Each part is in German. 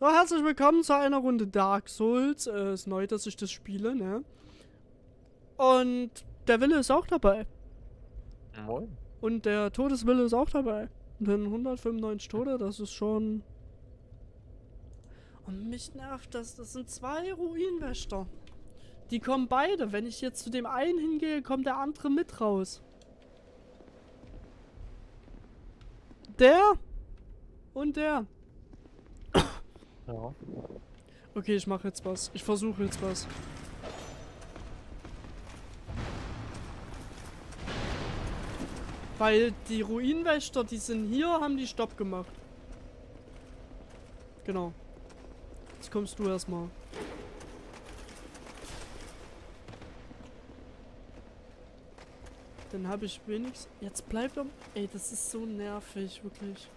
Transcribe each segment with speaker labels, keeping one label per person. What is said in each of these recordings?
Speaker 1: So, herzlich willkommen zu einer Runde Dark Souls. Äh, ist neu, dass ich das spiele, ne? Und der Wille ist auch dabei.
Speaker 2: Moin.
Speaker 1: Und der Todeswille ist auch dabei. Denn 195 Tote, das ist schon... Und mich nervt das. Das sind zwei Ruinwächter. Die kommen beide. Wenn ich jetzt zu dem einen hingehe, kommt der andere mit raus. Der und der.
Speaker 2: Ja.
Speaker 1: Okay, ich mache jetzt was. Ich versuche jetzt was. Weil die Ruinenwächter, die sind hier, haben die Stopp gemacht. Genau. Jetzt kommst du erstmal. Dann habe ich wenigstens... Jetzt bleibt er... Ey, das ist so nervig, wirklich.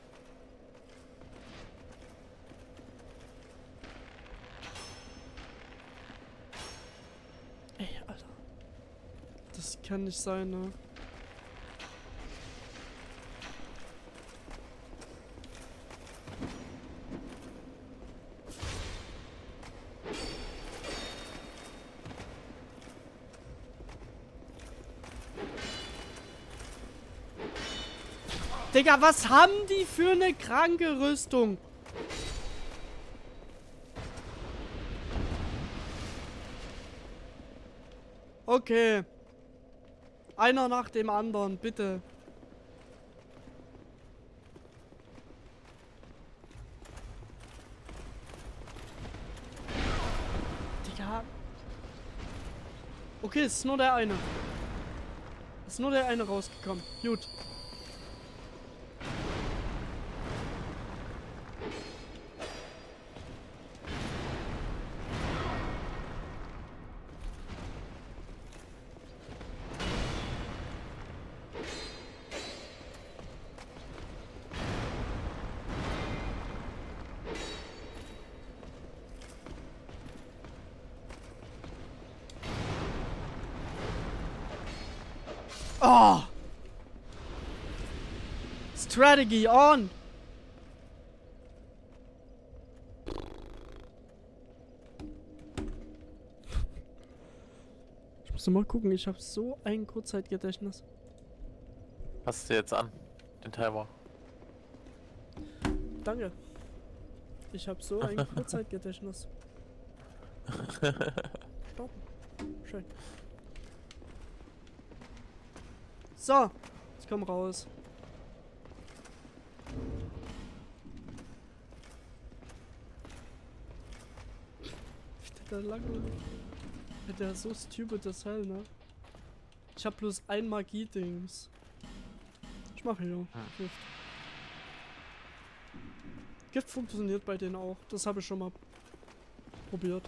Speaker 1: Ey, Alter. Das kann nicht sein, ne? Digga, was haben die für eine kranke Rüstung? Okay. Einer nach dem anderen, bitte. Digga. Okay, es ist nur der eine. Es ist nur der eine rausgekommen. Gut. Strategy on! Ich muss mal gucken, ich habe so ein Kurzzeitgedächtnis.
Speaker 2: Hast du jetzt an? Den Timer.
Speaker 1: Danke. Ich habe so ein Kurzzeitgedächtnis. Stopp. Schön. So, ich komm raus. Der da lang ja, Der ist so stupid as hell, ne? Ich hab bloß ein Magie-Dings. Ich mache hier Gift. Gift funktioniert bei denen auch. Das habe ich schon mal probiert.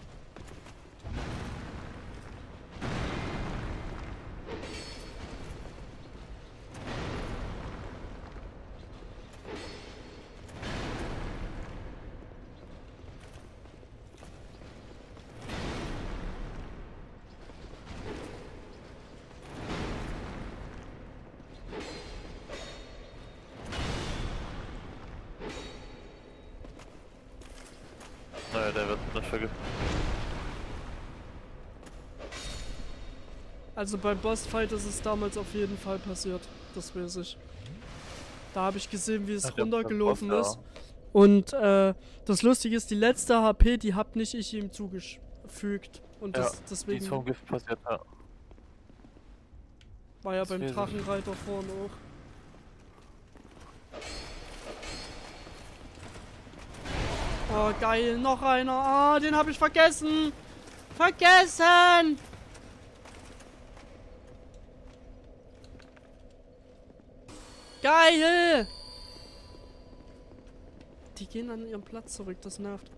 Speaker 1: Also beim Bossfight ist es damals auf jeden Fall passiert. Das weiß ich. Da habe ich gesehen, wie es
Speaker 2: Ach, ja,
Speaker 1: runtergelaufen
Speaker 2: Boss,
Speaker 1: ist. Und äh, das Lustige ist, die letzte HP, die hab nicht ich ihm zugefügt. Und das,
Speaker 2: Ja, Die
Speaker 1: deswegen
Speaker 2: ist vom Gift passiert, ja.
Speaker 1: war ja
Speaker 2: das
Speaker 1: beim
Speaker 2: ich.
Speaker 1: Drachenreiter vorne auch. Oh, geil, noch einer. Ah, den habe ich vergessen. Vergessen! Geil! Die gehen an ihren Platz zurück, das nervt.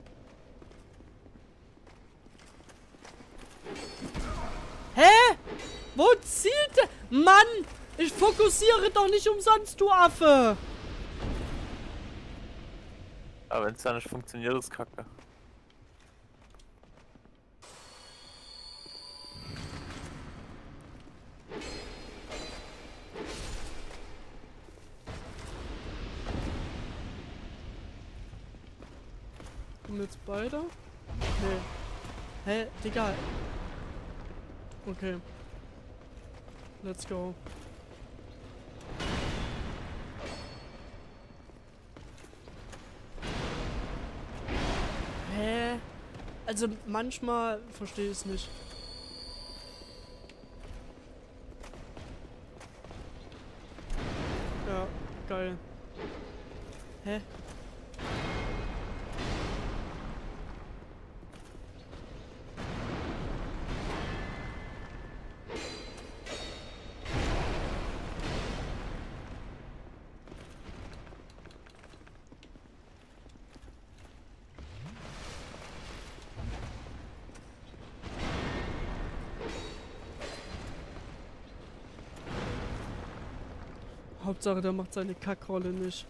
Speaker 1: Hä? Wo zielt der? Mann! Ich fokussiere doch nicht umsonst, du Affe!
Speaker 2: Aber wenn es da nicht funktioniert, ist kacke.
Speaker 1: Digga. Okay. Let's go. Hä? Also manchmal verstehe ich es nicht. Hauptsache, der macht seine Kackrolle nicht.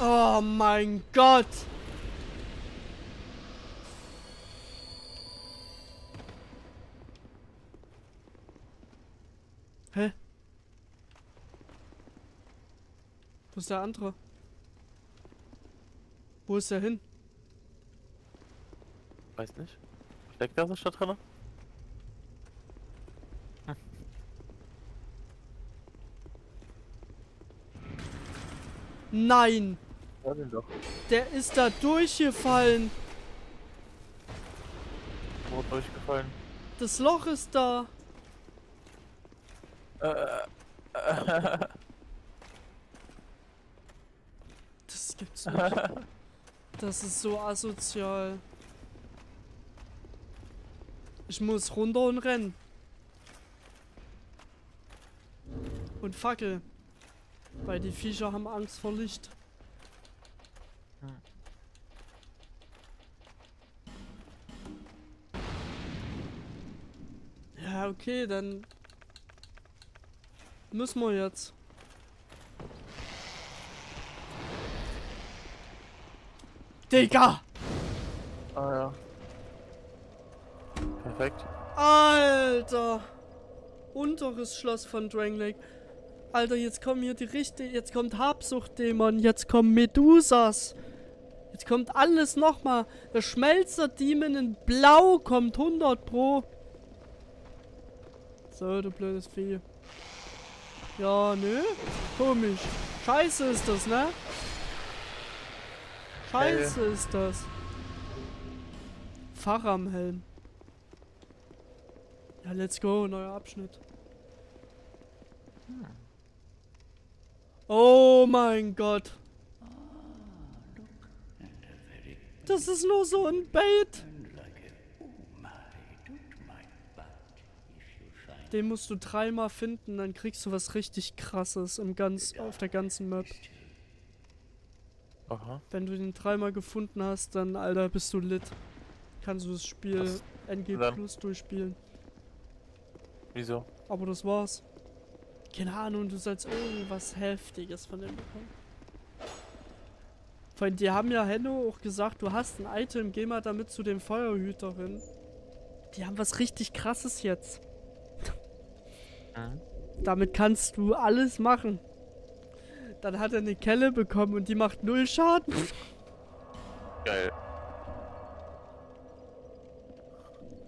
Speaker 1: Oh mein Gott! Ist der andere? Wo ist er hin?
Speaker 2: Weiß nicht. Steckt da so statt drin?
Speaker 1: Nein!
Speaker 2: Ja.
Speaker 1: Der ist da durchgefallen!
Speaker 2: Wo durchgefallen?
Speaker 1: Das Loch ist da!
Speaker 2: Äh,
Speaker 1: Das ist so asozial. Ich muss runter und rennen. Und Fackel. Weil die Viecher haben Angst vor Licht. Ja, okay, dann müssen wir jetzt. Digga!
Speaker 2: ah ja. Perfekt.
Speaker 1: Alter! Unteres Schloss von Dragon Lake. Alter, jetzt kommen hier die richtige. Jetzt kommt Habsuchtdämon. Jetzt kommen Medusas. Jetzt kommt alles nochmal. Der Schmelzer-Demon in Blau kommt 100 Pro. So, du blödes Vieh. Ja, nö. Komisch. Scheiße ist das, ne? Scheiße ist das. Pfarrer am Helm. Ja, let's go, neuer Abschnitt. Oh mein Gott. Das ist nur so ein Bait. Den musst du dreimal finden, dann kriegst du was richtig krasses im ganz, auf der ganzen Map.
Speaker 2: Aha.
Speaker 1: Wenn du den dreimal gefunden hast, dann, Alter, bist du lit. Kannst du das Spiel
Speaker 2: Was
Speaker 1: NG
Speaker 2: dann?
Speaker 1: Plus durchspielen.
Speaker 2: Wieso?
Speaker 1: Aber das war's. Keine Ahnung, du sollst irgendwas Heftiges von dem bekommen. Vor allem, die haben ja Henno auch gesagt, du hast ein Item, geh mal damit zu den Feuerhüterin. Die haben was richtig krasses jetzt.
Speaker 2: Mhm.
Speaker 1: Damit kannst du alles machen. Dann hat er eine Kelle bekommen und die macht null Schaden.
Speaker 2: Geil.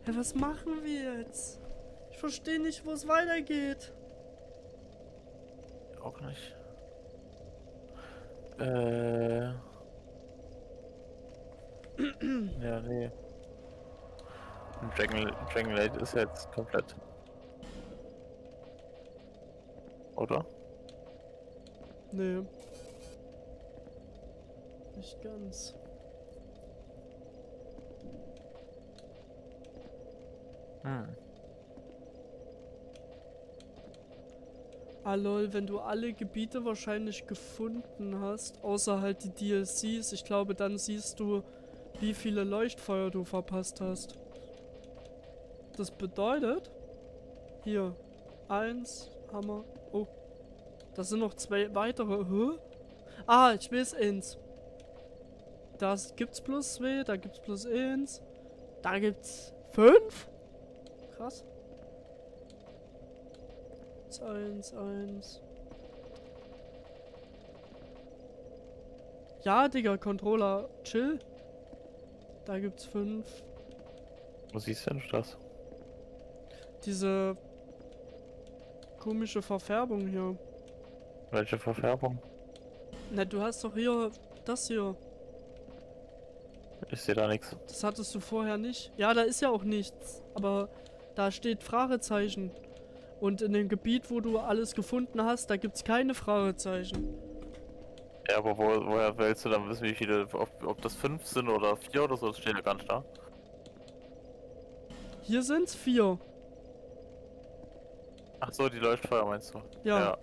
Speaker 1: Ja, was machen wir jetzt? Ich verstehe nicht, wo es weitergeht.
Speaker 2: Auch nicht. Äh. ja, nee. Dragon, Dragon Late ist jetzt komplett. Oder?
Speaker 1: Nee. Nicht ganz.
Speaker 2: Hm.
Speaker 1: Ah lol, wenn du alle Gebiete wahrscheinlich gefunden hast, außer halt die DLCs, ich glaube, dann siehst du, wie viele Leuchtfeuer du verpasst hast. Das bedeutet, hier, eins, Hammer, oh, das sind noch zwei weitere, hä? Ah, ich weiß eins. Da gibt's plus zwei, da gibt's plus eins. Da gibt's fünf. Krass. Eins, eins. Ja, Digga, Controller, chill. Da gibt's fünf.
Speaker 2: Wo siehst denn das?
Speaker 1: Diese komische Verfärbung hier.
Speaker 2: Welche Verfärbung?
Speaker 1: Na, du hast doch hier das hier.
Speaker 2: Ich sehe da nichts.
Speaker 1: Das hattest du vorher nicht. Ja, da ist ja auch nichts. Aber da steht Fragezeichen. Und in dem Gebiet, wo du alles gefunden hast, da gibt's keine Fragezeichen.
Speaker 2: Ja, aber wo, woher willst du dann wissen, wie viele, ob, ob das fünf sind oder vier oder so, das steht ja nicht da.
Speaker 1: Hier sind's vier.
Speaker 2: Ach so, die Leuchtfeuer meinst du?
Speaker 1: Ja.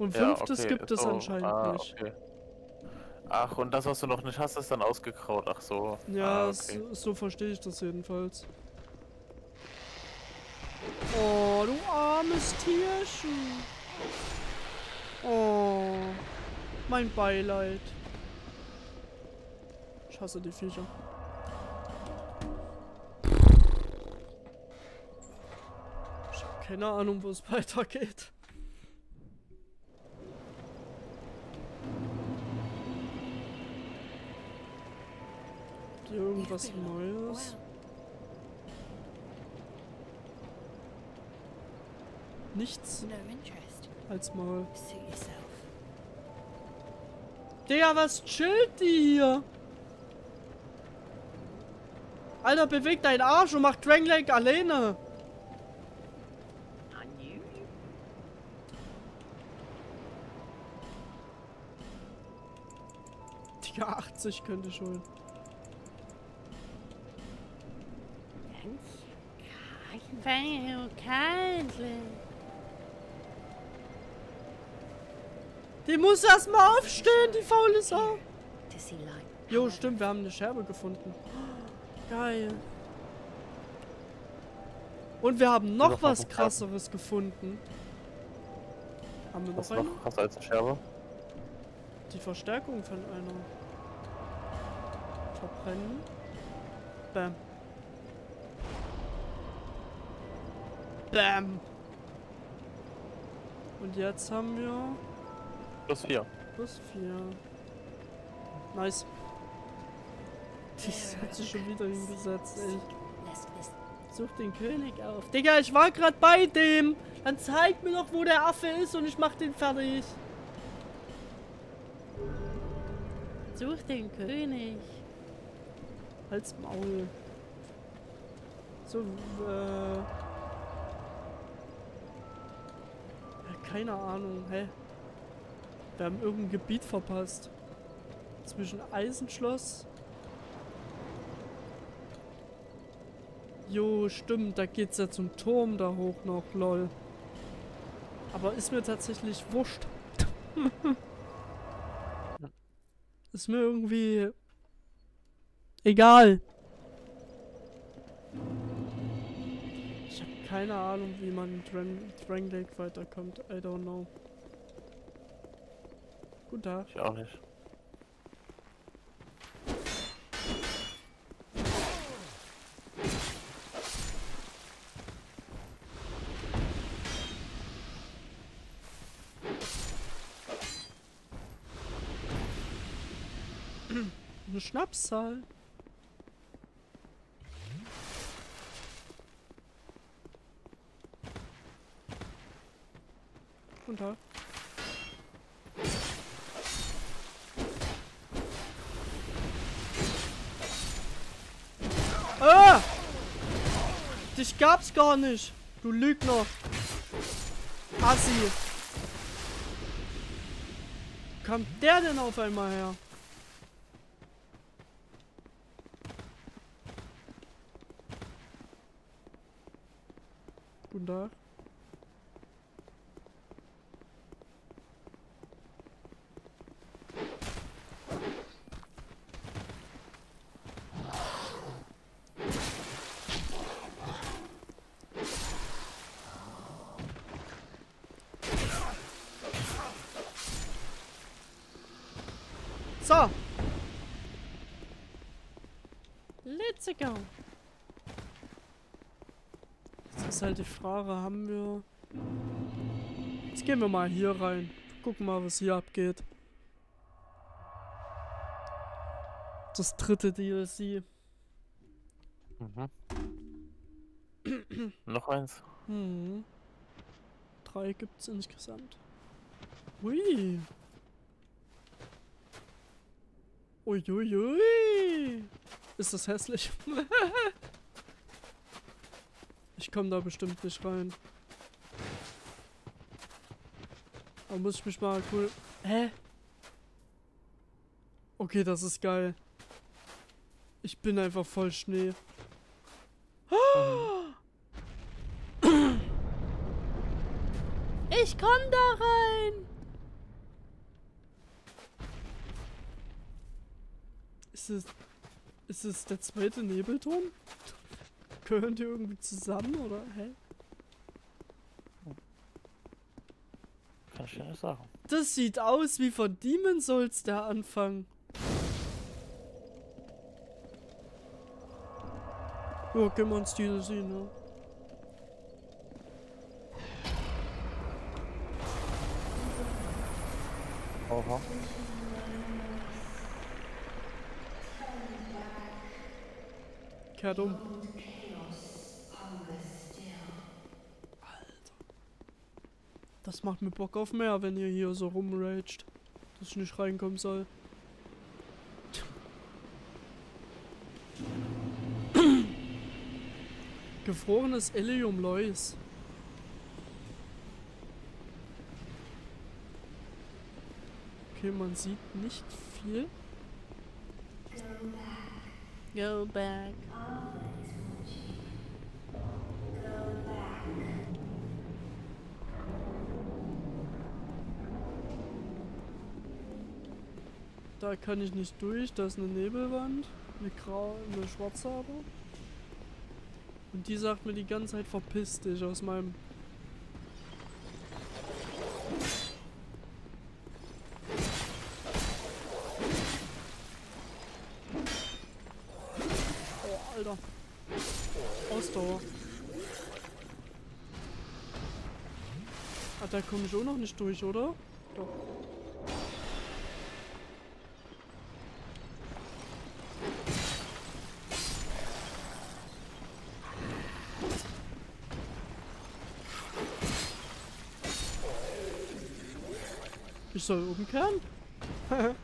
Speaker 1: Und
Speaker 2: Ja,
Speaker 1: fünftes
Speaker 2: okay,
Speaker 1: gibt es
Speaker 2: so,
Speaker 1: anscheinend
Speaker 2: ah,
Speaker 1: nicht.
Speaker 2: Okay. Ach, und das, was du noch nicht hast, ist dann ausgekraut. Ach so.
Speaker 1: Ja,
Speaker 2: ah, okay.
Speaker 1: so verstehe ich das jedenfalls. Oh, du armes Tierchen. Oh, mein Beileid. Ich hasse die Viecher. Ich habe keine Ahnung, wo es weitergeht. Irgendwas Neues? Nichts als mal. Digga, was chillt die hier? Alter, beweg deinen Arsch und mach Dranglank alleine. Digga, 80 könnte ich holen.
Speaker 3: Thank you kindly.
Speaker 1: Die muss erst mal aufstehen, die faule Sau. Jo, stimmt, wir haben eine Scherbe gefunden. Geil. Und wir haben noch
Speaker 2: noch
Speaker 1: was krasseres gefunden. Haben wir noch
Speaker 2: Was
Speaker 1: einen?
Speaker 2: noch krasser als eine Scherbe?
Speaker 1: Die Verstärkung von einer. Verbrennen. Bam. Bam. Und jetzt haben wir
Speaker 2: Plus vier.
Speaker 1: plus 4. Nice. Die hat sich schon wieder hingesetzt, ey. Such den König auf. Digga, ich war gerade bei dem. Dann zeig mir doch, wo der Affe ist und ich mach den fertig. Such den König. Halt's Maul. So, äh. Keine Ahnung, hä? Wir haben irgendein Gebiet verpasst. Zwischen Eisenschloss. Jo, stimmt, da geht's ja zum Turm da hoch noch, lol. Aber ist mir tatsächlich wurscht. ist mir irgendwie egal. Keine Ahnung, wie man in Dran Drang Lake weiterkommt. I don't know. Guten Tag.
Speaker 2: Ich auch nicht.
Speaker 1: Eine Schnapszahl. Guten Tag. Ah! Dich gab's gar nicht. Du Lügner. Assi. Kam der denn auf einmal her? Guten Tag. So.
Speaker 3: Let's go.
Speaker 1: Jetzt ist halt die Frage, haben wir... Jetzt gehen wir mal hier rein. Gucken mal, was hier abgeht. Das dritte DLC.
Speaker 2: Mhm. Noch eins.
Speaker 1: Hm. Drei gibt's insgesamt. Ui. Uiuiui. Ist das hässlich? ich komme da bestimmt nicht rein. Da muss ich mich mal cool... Hä? Okay, das ist geil. Ich bin einfach voll Schnee. Ich komm da rein! Ist es. Ist es der zweite Nebelturm? Gehören die irgendwie zusammen oder? Hä?
Speaker 2: Dir nicht sagen.
Speaker 1: Das sieht aus wie von Demon Souls der Anfang. Ja, gehen wir ins DLC, ne?
Speaker 2: Oha.
Speaker 1: Kehrt um. Alter. Das macht mir Bock auf mehr, wenn ihr hier so rumraged. Dass ich nicht reinkommen soll. Gefrorenes Ilium Lois. Okay, man sieht nicht viel.
Speaker 3: Go back.
Speaker 1: Da kann ich nicht durch, da ist eine Nebelwand. Eine grau, eine schwarze aber. Und die sagt mir die ganze Zeit, verpiss dich aus meinem... Oh, Alter. Ausdauer. Ah, da komme ich auch noch nicht durch, oder? Doch. Ich soll umkehren?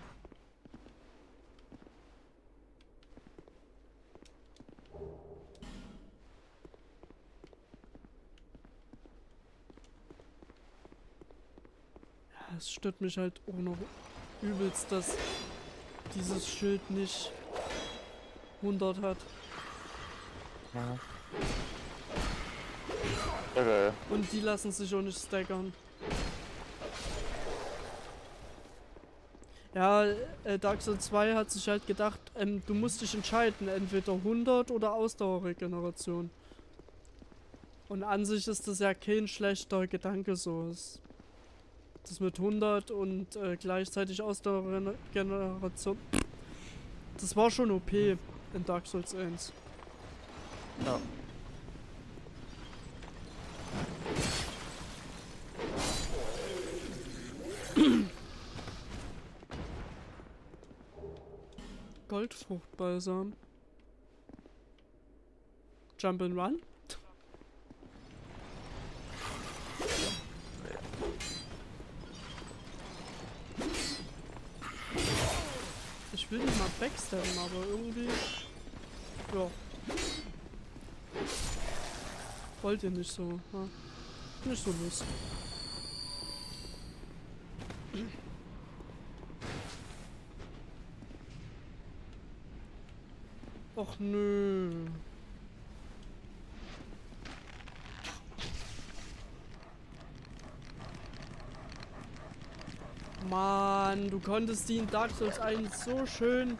Speaker 1: Ja, es stört mich halt auch noch übelst, dass dieses Schild nicht 100 hat.
Speaker 2: Ja. Geil.
Speaker 1: Und die lassen sich auch nicht stackern. Ja, äh, Dark Souls 2 hat sich halt gedacht, ähm, du musst dich entscheiden, entweder 100 oder Ausdauerregeneration. Und an sich ist das ja kein schlechter Gedanke so. Das mit 100 und äh, gleichzeitig Ausdauerregeneration. Das war schon OP in Dark Souls 1.
Speaker 2: Ja.
Speaker 1: Goldfruchtbalsam. Jump and Run? Ich will nicht mal backstabben, aber irgendwie... Ja. Wollt ihr nicht so, ha? Nicht so Lust. Och nö. Mann, du konntest die in Dark Souls 1 so schön.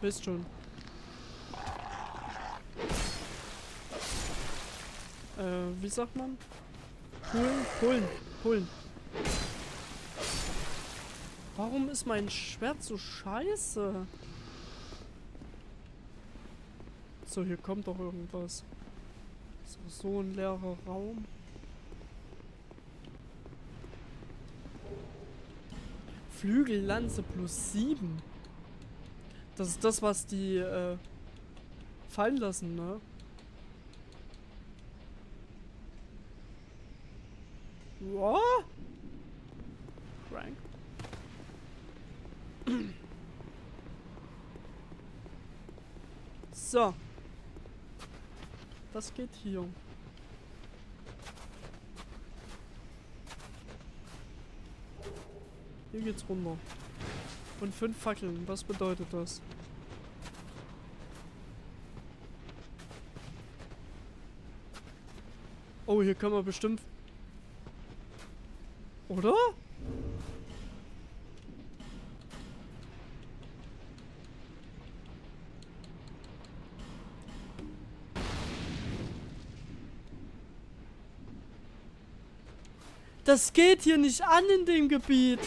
Speaker 1: Wisst schon. Äh, wie sagt man? Pullen, pullen, pullen. Warum ist mein Schwert so scheiße? So, hier kommt doch irgendwas. So, so ein leerer Raum. Flügellanze plus 7. Das ist das, was die äh, fallen lassen, ne? So. Was geht hier? Hier geht's runter. Und fünf Fackeln. Was bedeutet das? Oh, hier können wir bestimmt... Oder? Das geht hier nicht an in dem Gebiet.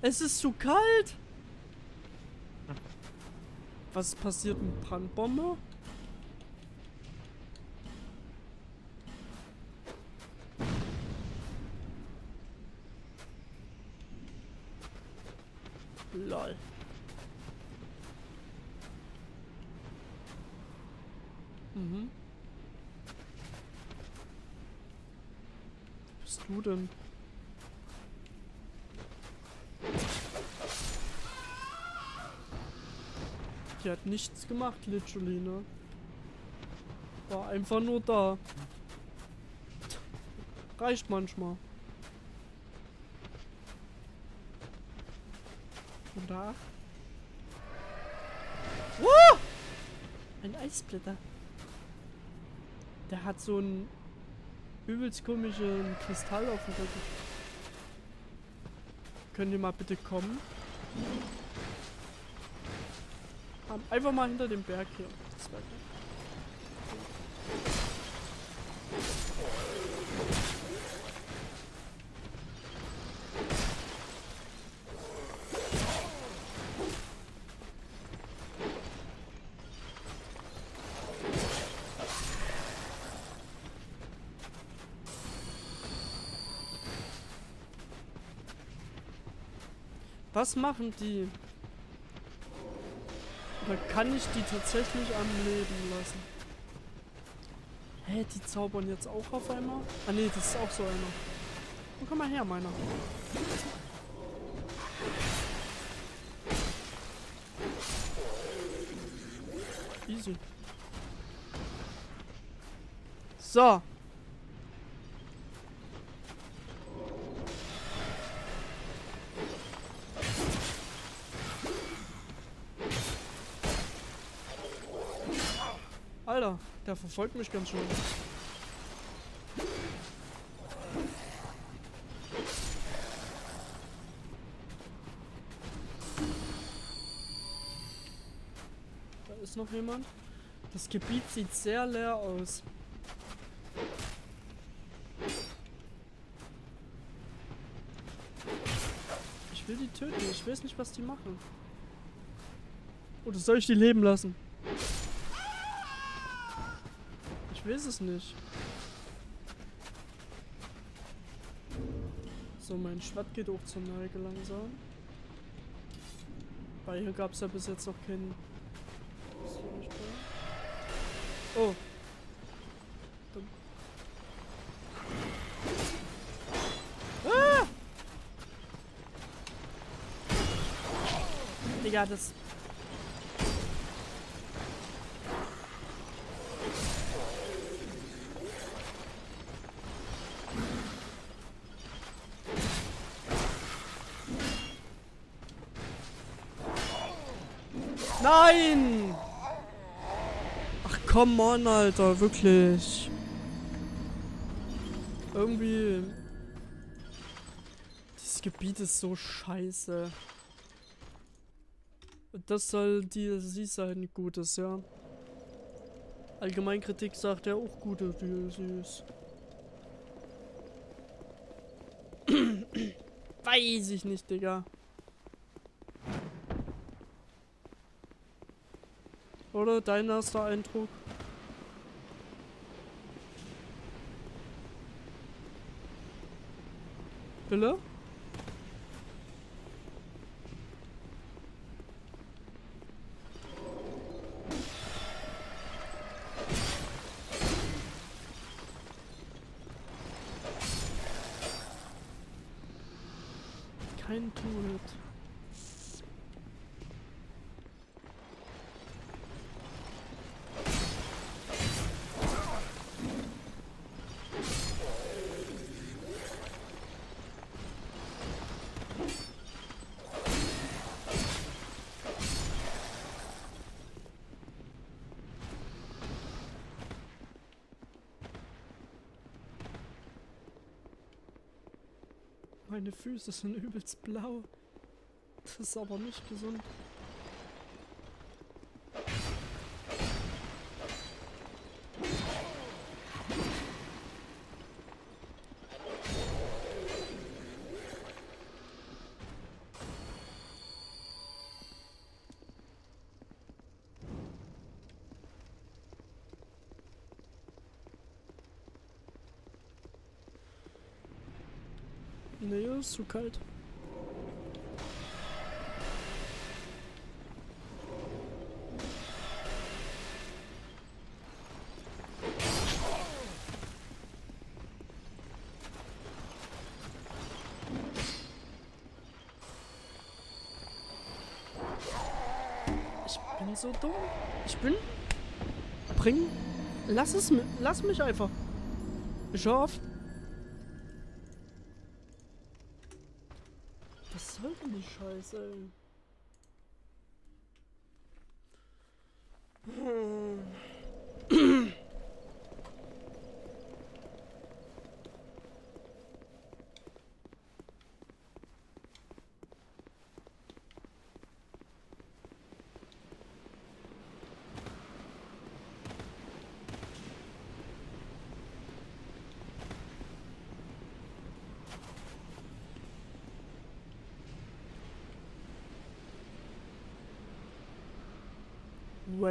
Speaker 1: Es ist zu kalt. Was passiert mit Brandbombe? Lol. Mhm. Wer bist du denn? Die hat nichts gemacht, literally, ne? War einfach nur da. Reicht manchmal. Und da? Wow! Ein Eisblätter. Der hat so einen übelst komischen Kristall auf dem Rücken. Könnt ihr mal bitte kommen? Ähm, Einfach mal hinter dem Berg hier. Was machen die? Oder kann ich die tatsächlich am Leben lassen? Hä, die zaubern jetzt auch auf einmal? Ah ne, das ist auch so einer. Oh, komm mal her, meiner. Easy. So. Der verfolgt mich ganz schön. Da ist noch jemand. Das Gebiet sieht sehr leer aus. Ich will die töten. Ich weiß nicht, was die machen. Oder soll ich die leben lassen? Ich weiß es nicht. So, mein Schwert geht auch zur Neige langsam. Weil hier gab es ja bis jetzt noch keinen. Oh. Ah! Digga, das Nein! Ach come on, Alter, wirklich. Irgendwie. Dieses Gebiet ist so scheiße. Das soll DLC sein, Gutes, ja. Allgemeinkritik sagt ja auch gute DLCs. Weiß ich nicht, Digga. Oder dein erster Eindruck? Wille? Kein Two-Hit. Meine Füße sind übelst blau. Das ist aber nicht gesund. Ist zu kalt. Ich bin so dumm. Ich bin. Bring. Lass es mir. Lass mich einfach. Ich hör die Scheiße,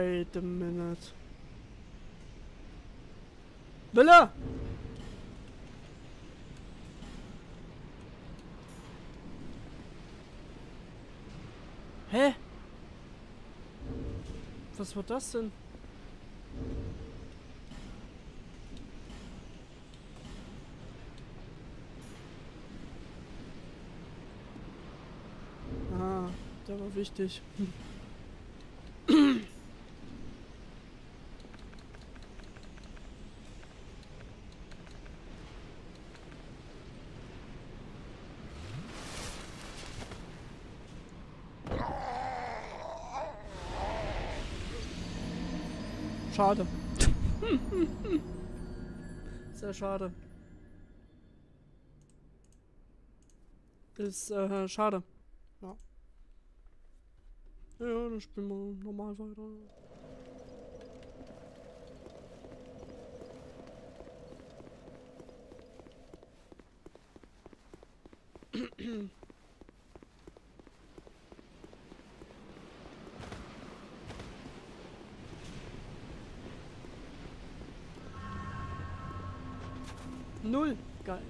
Speaker 1: Wait a minute. Wille! Hä? Was war das denn? Ah, der war wichtig. Schade. Sehr schade. Ist äh, schade. Ja. Ja, dann spielen wir normal weiter. Null. Geil.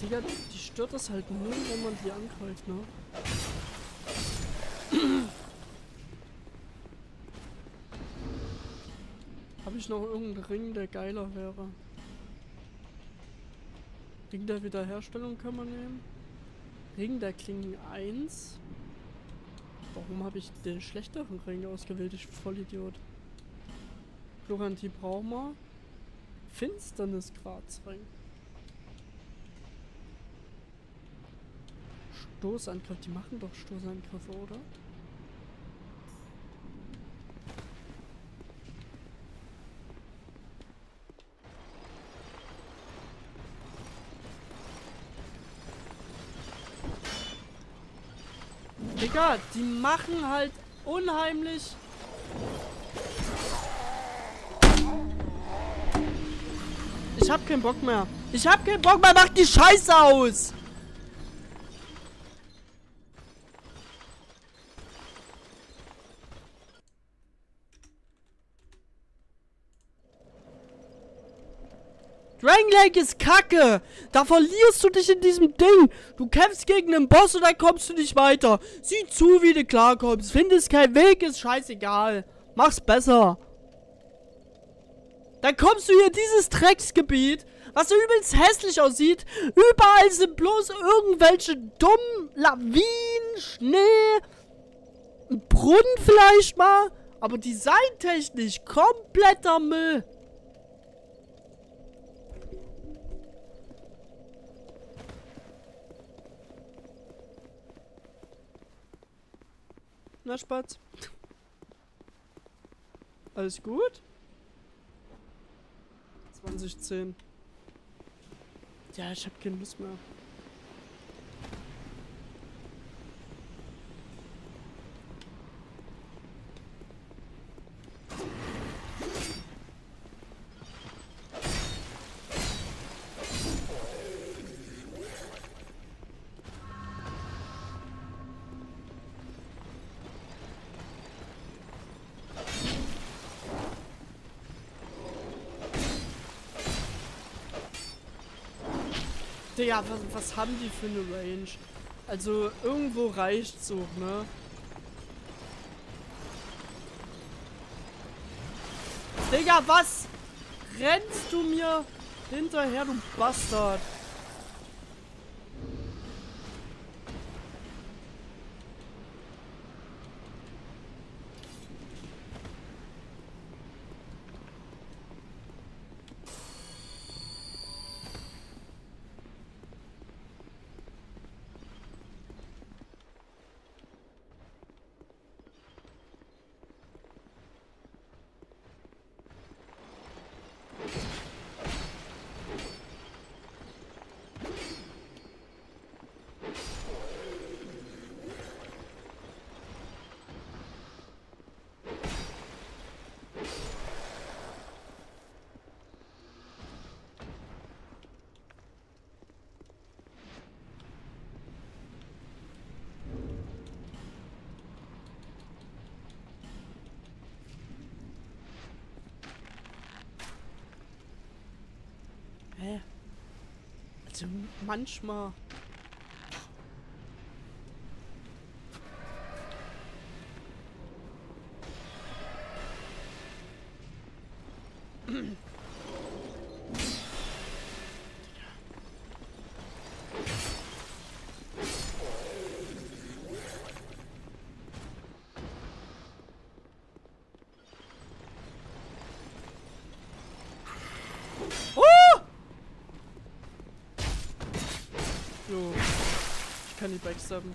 Speaker 1: Digga, die stört das halt nur, wenn man die angreift, ne? Habe ich noch irgendeinen Ring, der geiler wäre? Ring der Wiederherstellung kann man nehmen. Ring der Klingen 1. Warum habe ich den schlechteren Ring ausgewählt? Ich Vollidiot. Chlorantie brauchen wir. Finsternis Quarzring. Stoßangriff. Die machen doch Stoßangriffe, oder? Digga, die machen halt unheimlich. Ich hab keinen Bock mehr. Ich hab keinen Bock mehr. Mach die Scheiße aus. Lake ist kacke. Da verlierst du dich in diesem Ding. Du kämpfst gegen einen Boss und dann kommst du nicht weiter. Sieh zu, wie du klarkommst. Findest keinen Weg, ist scheißegal. Mach's besser. Dann kommst du hier in dieses Drecksgebiet, was so übelst hässlich aussieht. Überall sind bloß irgendwelche dummen Lawinen, Schnee, Brunnen vielleicht mal. Aber designtechnisch kompletter Müll. Na, Spatz. Alles gut? 2010. Ja, ich hab keine Lust mehr. Digga, was, was haben die für eine Range? Also, irgendwo reicht's so, ne? Digga, was? Rennst du mir hinterher, du Bastard? Also manchmal. Oh! Jo. Ich kann die backstabben.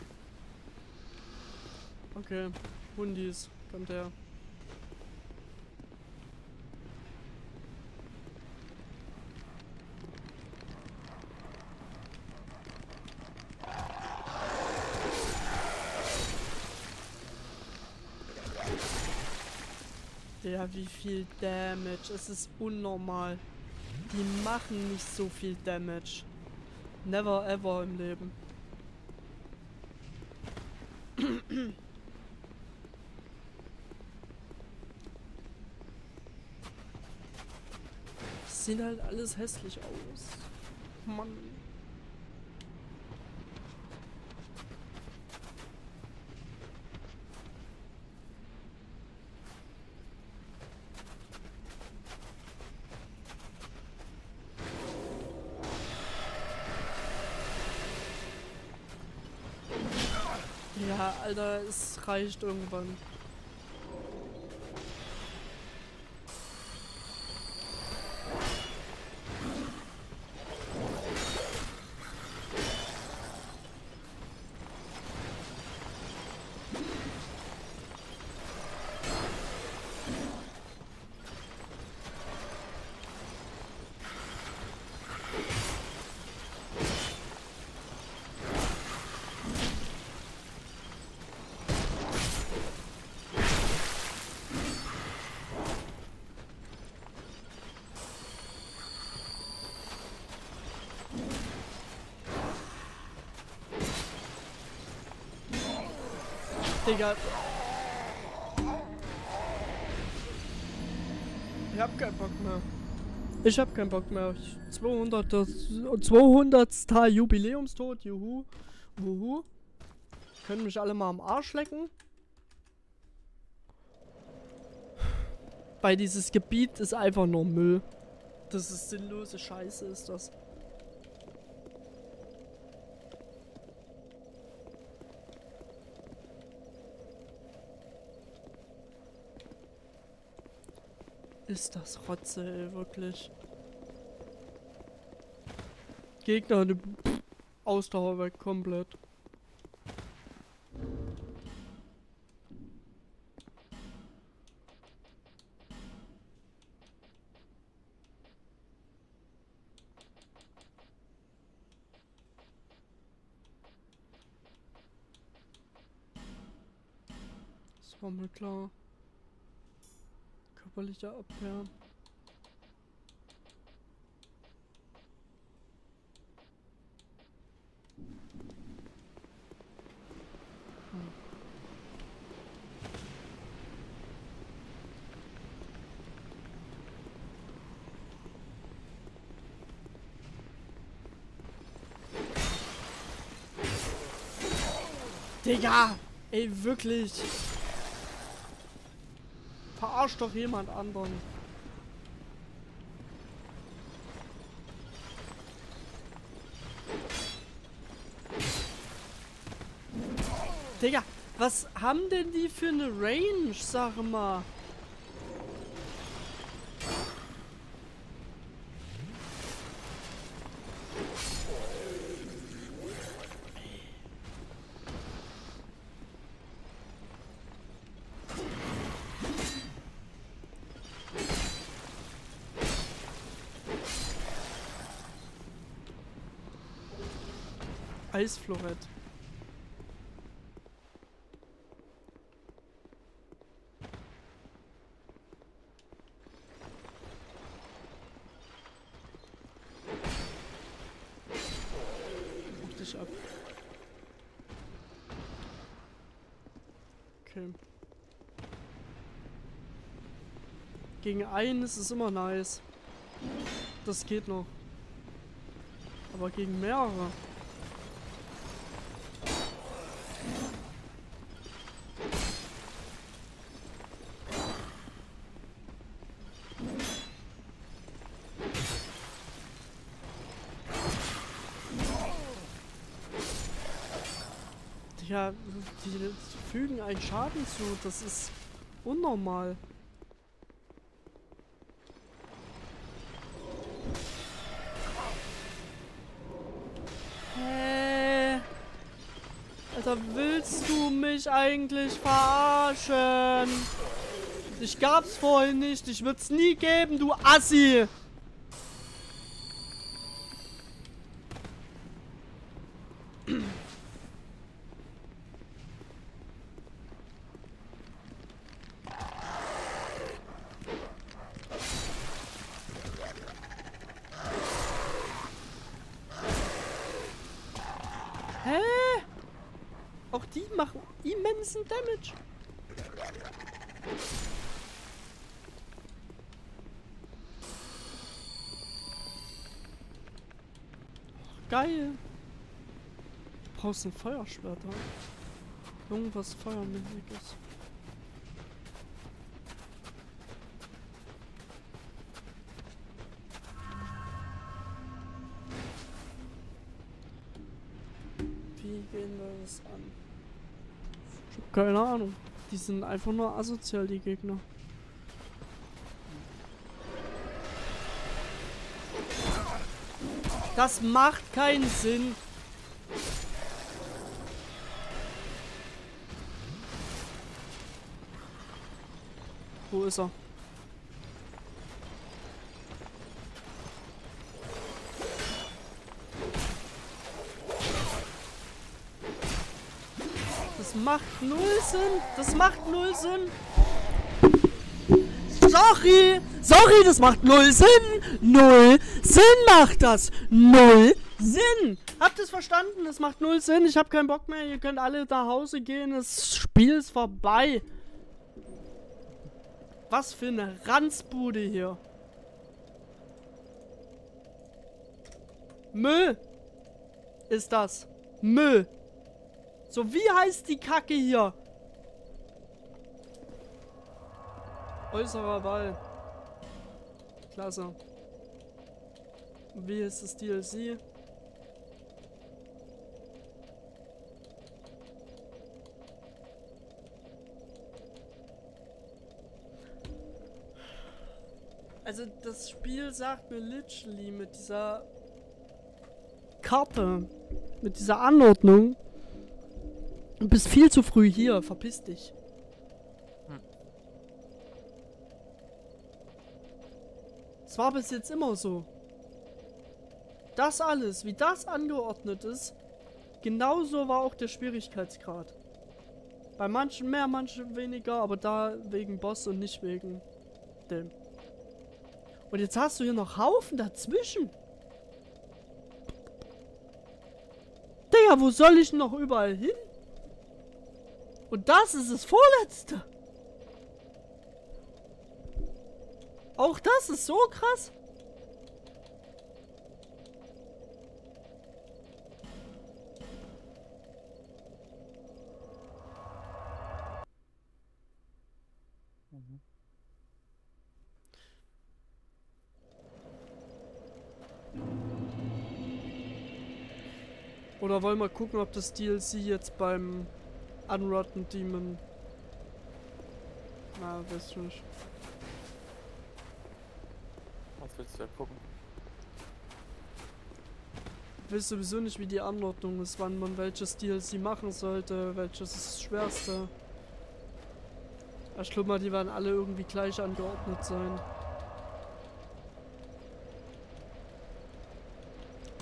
Speaker 1: Okay. Hundis. Kommt her. Ja, wie viel Damage. Es ist unnormal. Die machen nicht so viel Damage. Never ever im Leben. Sieht halt alles hässlich aus. Mann. Ja, Alter, es reicht irgendwann. Digga. Ich hab keinen Bock mehr. Ich hab keinen Bock mehr. Ich- 200. das- 200. Jubiläumstod. Juhu. Wuhu. Können mich alle mal am Arsch lecken. Weil dieses Gebiet ist einfach nur Müll. Das ist sinnlose Scheiße, ist das. Ist das Rotze, ey, wirklich. Gegner, ne Pff, Ausdauer weg, komplett. Das war klar. Körperliche Abwehr. Hm. Digga! Ey, wirklich! Verarsch doch jemand anderen. Digga, was haben denn die für eine Range, sag mal? Eisflorett. Mach dich ab. Okay. Gegen einen ist es immer nice. Das geht noch. Aber gegen mehrere. Ja, die fügen einen Schaden zu. Das ist unnormal. Hä? Alter, willst du mich eigentlich verarschen? Ich gab's vorhin nicht. Ich würd's nie geben, du Assi. Hä? Auch die machen immensen Damage. Geil. Du brauchst ein Feuerschwert, oder? Irgendwas Feuermäßiges. Keine Ahnung. Die sind einfach nur asozial, die Gegner. Das macht keinen Sinn. Wo ist er? Macht null Sinn. Das macht null Sinn. Sorry. Sorry, das macht null Sinn. Null Sinn macht das. Null Sinn. Habt ihr es verstanden? Es macht null Sinn. Ich habe keinen Bock mehr. Ihr könnt alle nach Hause gehen. Das Spiel ist vorbei. Was für eine Ranzbude hier. Müll ist das. Müll. So, wie heißt die Kacke hier? Äußerer Wall. Klasse. Wie ist das DLC? Also das Spiel sagt mir literally mit dieser Karte, mit dieser Anordnung, du bist viel zu früh hier, verpiss dich. Es war bis jetzt immer so. Das alles, wie das angeordnet ist, genauso war auch der Schwierigkeitsgrad. Bei manchen mehr, manchen weniger, aber da wegen Boss und nicht wegen dem. Und jetzt hast du hier noch Haufen dazwischen. Digga, wo soll ich noch überall hin? Und das ist das Vorletzte. Auch das ist so krass. Oder wollen wir gucken, ob das DLC jetzt beim Unrotten Demon... Na, weiß ich nicht.
Speaker 2: Was willst du da gucken?
Speaker 1: Ich weiß sowieso nicht, wie die Anordnung ist, wann man welches DLC machen sollte, welches ist das schwerste. Ich glaube mal, die werden alle irgendwie gleich angeordnet sein.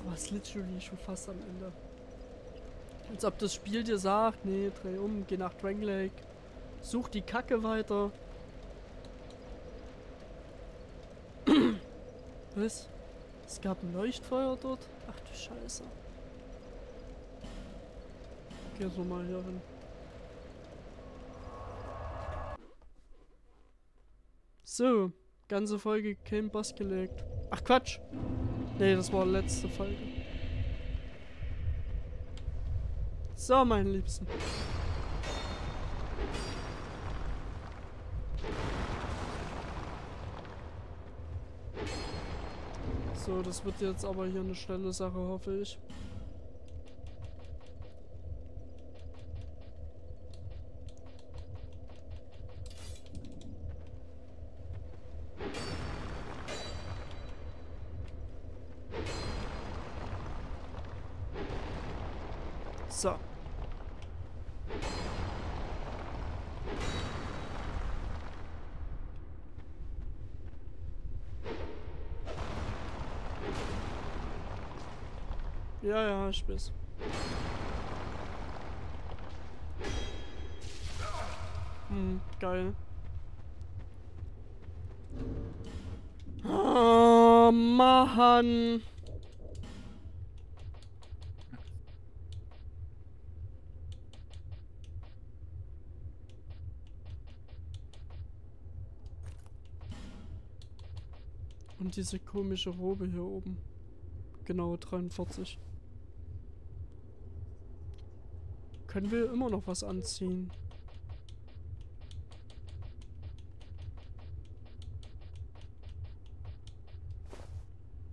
Speaker 1: Aber es ist literally schon fast am Ende. Als ob das Spiel dir sagt, nee, dreh um, geh nach Dragon Lake, such die Kacke weiter. Was? Es gab ein Leuchtfeuer dort? Ach du Scheiße. Geh so mal hier hin. So, ganze Folge kein Boss gelegt. Ach Quatsch! Nee, das war letzte Folge. So, meine Liebsten. So, das wird jetzt aber hier eine schnelle Sache, hoffe ich. So. Ja, ja, weiß. Hm, geil. Oh, Mann. Und diese komische Robe hier oben. Genau, 43. Können wir immer noch was anziehen?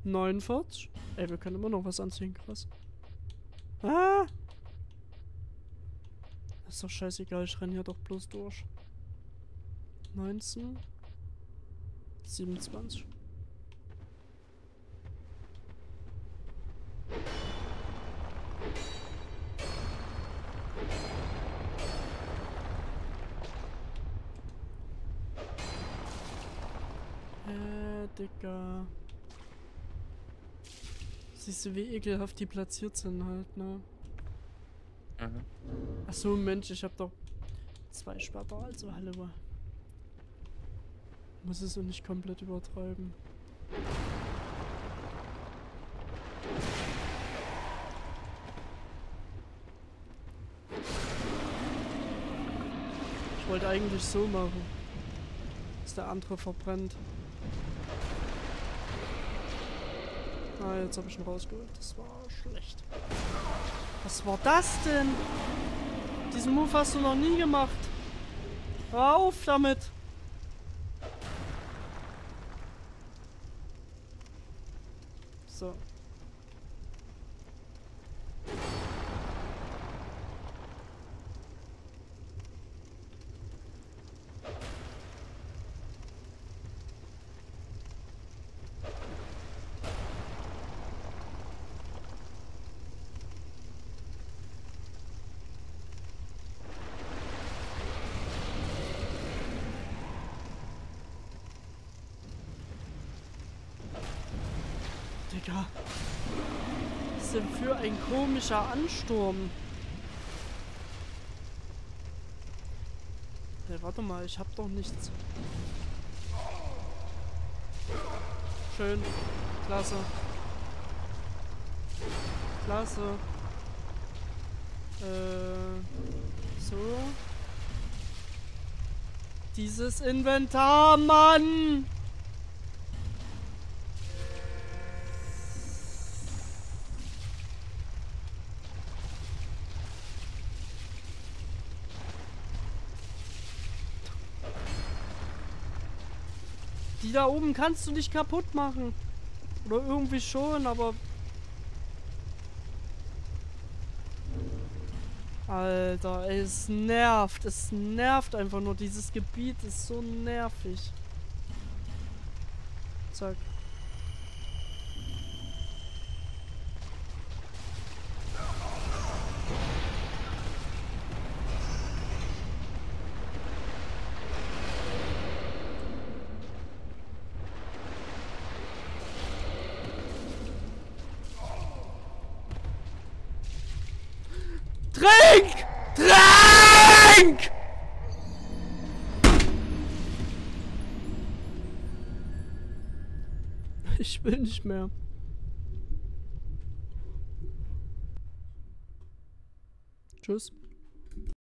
Speaker 1: Neunundvierzig? Ey, wir können immer noch was anziehen, krass. Ah! Ist doch scheißegal, ich renne hier doch bloß durch. 19. 27. Digga. Siehst du, wie ekelhaft die platziert sind halt, ne?
Speaker 2: Mhm.
Speaker 1: Ach so, Mensch, ich hab doch zwei Spapper, also hallo. Muss es so nicht komplett übertreiben. Ich wollte eigentlich so machen, dass der andere verbrennt. Ah, jetzt habe ich ihn rausgeholt. Das war schlecht. Was war das denn? Diesen Move hast du noch nie gemacht. Hör auf damit. So. Digga. Was ist denn für ein komischer Ansturm? Ne, warte mal, ich hab doch nichts. Schön. Klasse. Klasse. Äh, so. Dieses Inventar, Mann! Da oben kannst du nicht kaputt machen. Oder irgendwie schon, aber... Alter, ey, es nervt. Es nervt einfach nur. Dieses Gebiet ist so nervig. Zack. Will nicht mehr. Tschüss.